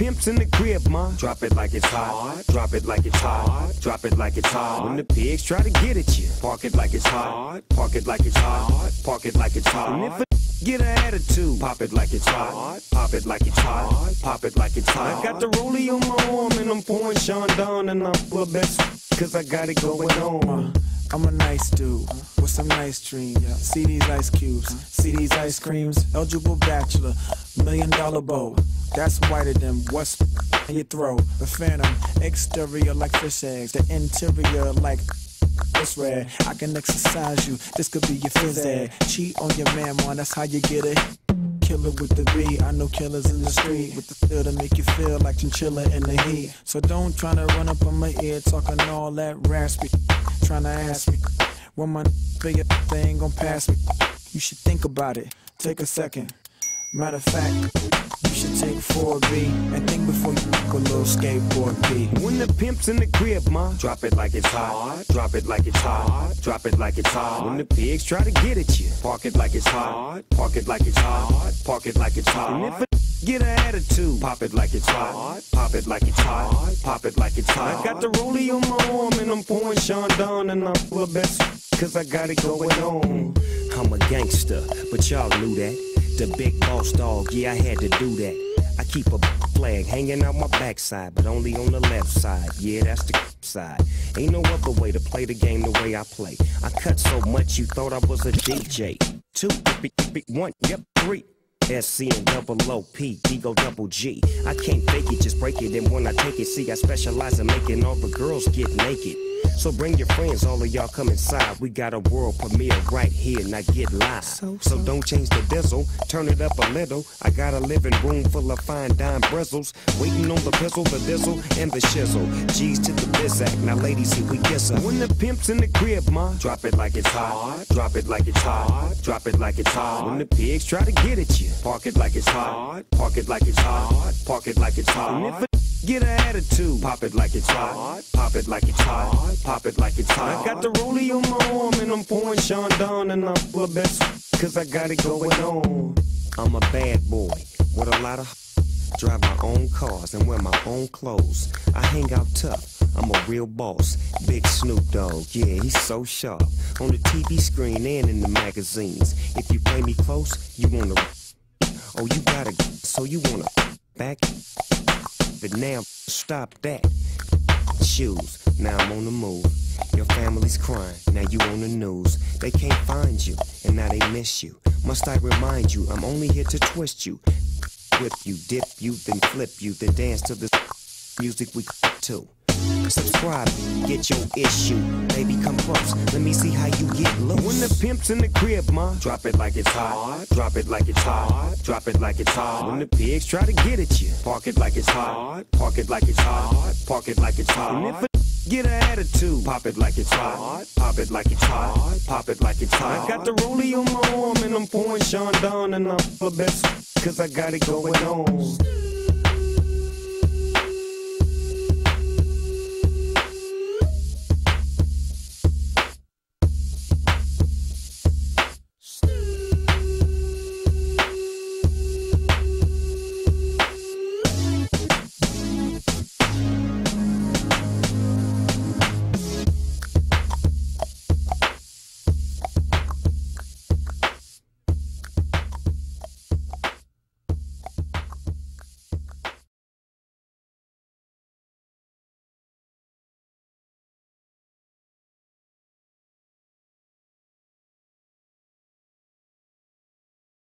pimps in the crib, ma. Drop it like it's hot. Drop it like it's hot. Drop it like it's hot. When the pigs try to get at you, park it like it's hot. Park it like it's hot. Park it like it's hot. And if a get an attitude, pop it like it's hot. Pop it like it's hot. Pop it like it's hot. I got the rollie on my arm and I'm pouring Sean down and I'm the best cause I got it going on. I'm a nice dude with some nice dreams. See these ice cubes, see these ice creams. Eligible bachelor, million dollar bow. That's whiter than what's in your throat. The phantom, exterior like fish eggs, the interior like it's rare. I can exercise you. This could be your phys ed. Cheat on your man, man. That's how you get it. Killer with the B. I know killers in the street with the feel to make you feel like chinchilla in the heat. So don't try to run up on my ear talking all that raspy. Trying to ask me when my figure they ain't gon' pass me. You should think about it. Take a second. Matter of fact, you should take 4B and think before you make a little skateboard B. When the pimp's in the crib, ma, drop it like it's hot. Drop it like it's hot. Drop it like it's hot. When the pigs try to get at you, park it like it's hot. Park it like it's hot. Park it like it's hot. And if a get an attitude, pop it like it's hot. Pop it like it's hot. Pop it like it's hot. I got the rollie on my arm and I'm pouring Chandon and I'm the best cause I got it going on. I'm a gangster, but y'all knew that. The big boss dog, yeah, I had to do that. I keep a flag hanging out my backside, but only on the left side. Yeah, that's the side. Ain't no other way to play the game the way I play. I cut so much you thought I was a DJ. Two, one, yep, three. SC and double OP, Ego double G. I can't fake it, just break it. And when I take it, see, I specialize in making all the girls get naked. So bring your friends, all of y'all come inside. We got a world premiere right here, now get live. So, so don't change the diesel, turn it up a little. I got a living room full of fine dime bristles. Waiting on the pistol, the diesel, and the shizzle. G's to the bizac, now ladies, here we kiss her. When the pimp's in the crib, ma, drop it like it's hot. Drop it like it's hot. Drop it like it's hot. When the pigs try to get at you, park it like it's hot. Park it like it's hot. Park it like it's hot. Get an attitude, pop it like it's hot. Pop it like it's hot. Pop it like it's hot. I got the rollie on my arm and I'm pouring Sean down and I'm the best cause I got it going on. I'm a bad boy with a lot of drive my own cars and wear my own clothes. I hang out tough. I'm a real boss. Big Snoop Dogg, yeah, he's so sharp. On the TV screen and in the magazines. If you play me close, you wanna. Oh, you gotta. So you wanna back? But now, stop that. Shoes, now I'm on the move. Your family's crying, now you on the news. They can't find you, and now they miss you. Must I remind you, I'm only here to twist you. Whip you, dip you, then flip you, then dance to the music we to. Subscribe, get your issue. Baby, come close. Let me see how you get loose. When the pimp's in the crib, ma, drop it like it's hot. Drop it like it's hot. Drop it like it's hot. When the pigs try to get at you, park it like it's hot. Park it like it's hot. Park it like it's hot. And if a get an attitude, pop it like it's hot. Pop it like it's hot. Pop it like it's hot. I got the rollie on my arm and I'm pouring Chandon and I'm the best cause I got it going on.